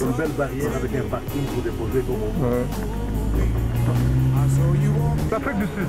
une belle barrière avec un parking pour déposer Ouais. Du Sud.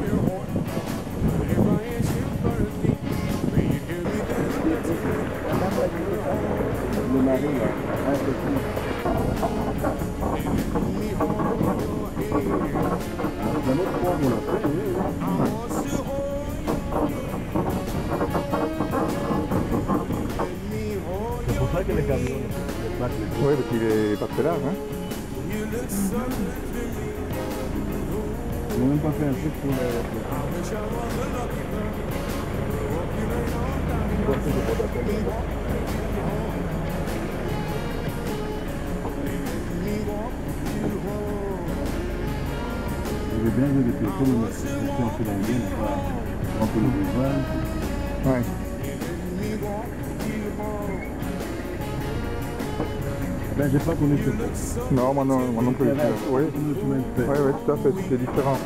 que le cambió. Joder, quiere pastelar, ¿eh? No me pasé el círculo de la Je vais bien vérifier comme une expression philandienne, pas un peu le. Ouais. Ben, j'ai pas connu ce. Non, moi non, moi non plus. Oui, oui, oui, tout à fait, c'est différent.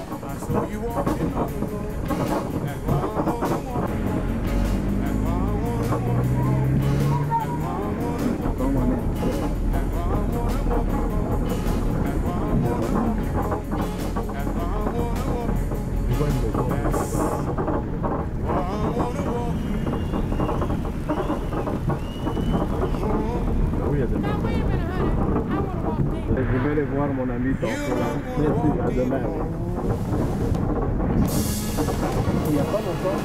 Maisons. Je vais aller voir mon ami tantôt. Merci, à demain. Il n'y a pas longtemps,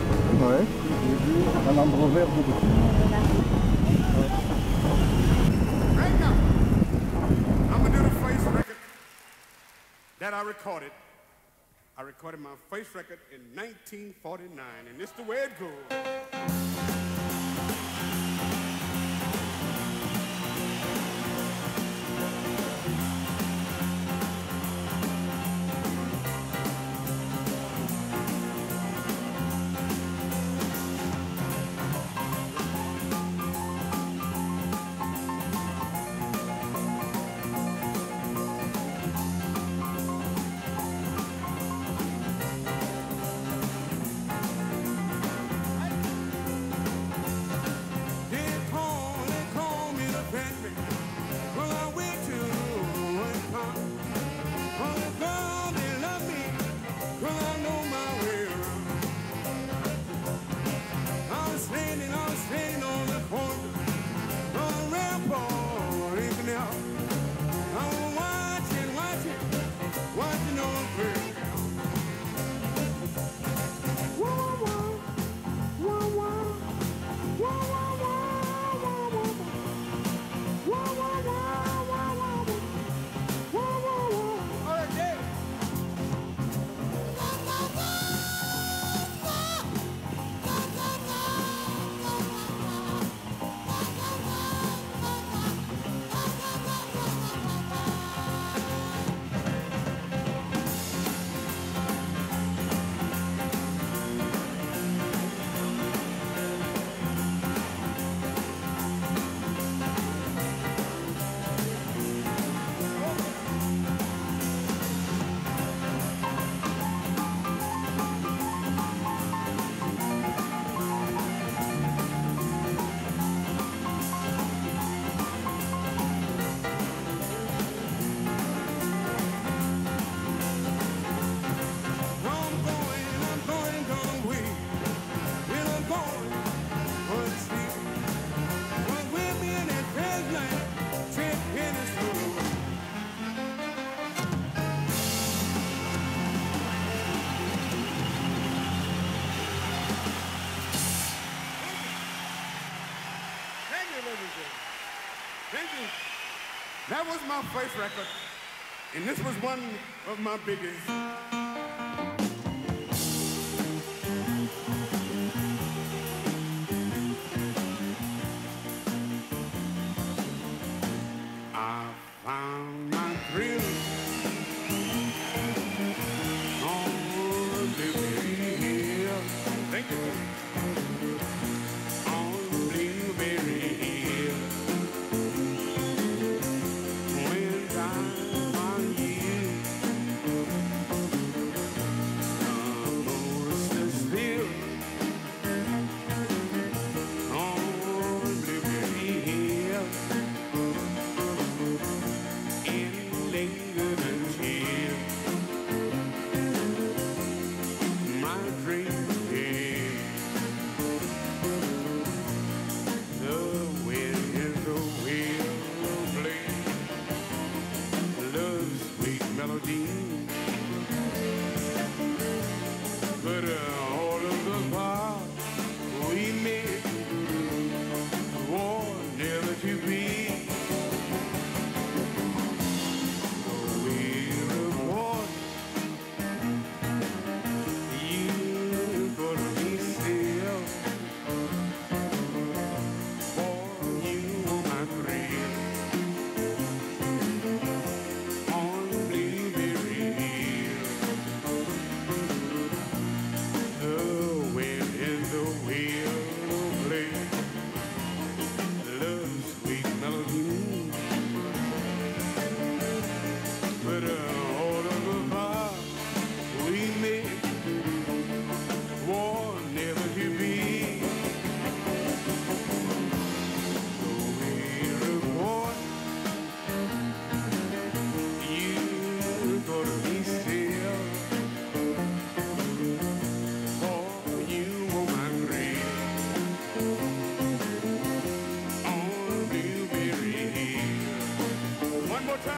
Ouais. j'ai vu un Land Rover de Right now, I'm gonna do the first record that I recorded. I recorded my first record in 1949, and this the way it goes. That was my first record, and this was one of my biggest.